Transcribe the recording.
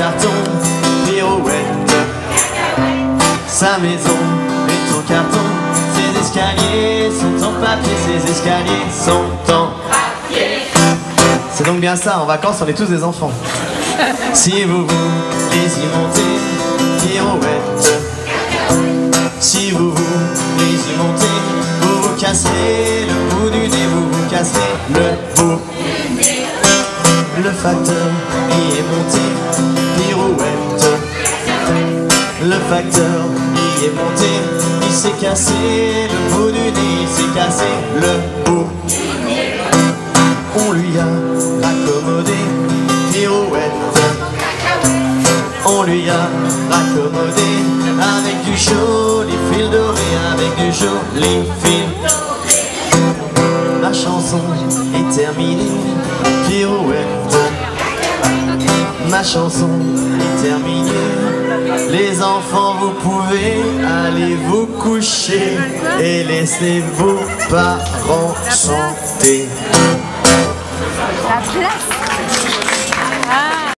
carton, pirouette. Sa maison est en carton, ses escaliers sont en papier, ses escaliers sont en papier. C'est donc bien ça, en vacances on est tous des enfants. Si vous voulez y monter, pirouette. Si vous voulez y monter, vous vous cassez le bout du nez, vous vous cassez le bout. Le facteur y est monté. Le facteur y est monté, il s'est cassé le bout du nez, il s'est cassé le bout. On lui a raccommodé, pirouette. On lui a raccommodé avec du joli fil doré, avec du joli fil. La chanson est terminée, pirouette. Ma chanson est terminée. Les enfants, vous pouvez aller vous coucher et laisser vos parents chanter. La place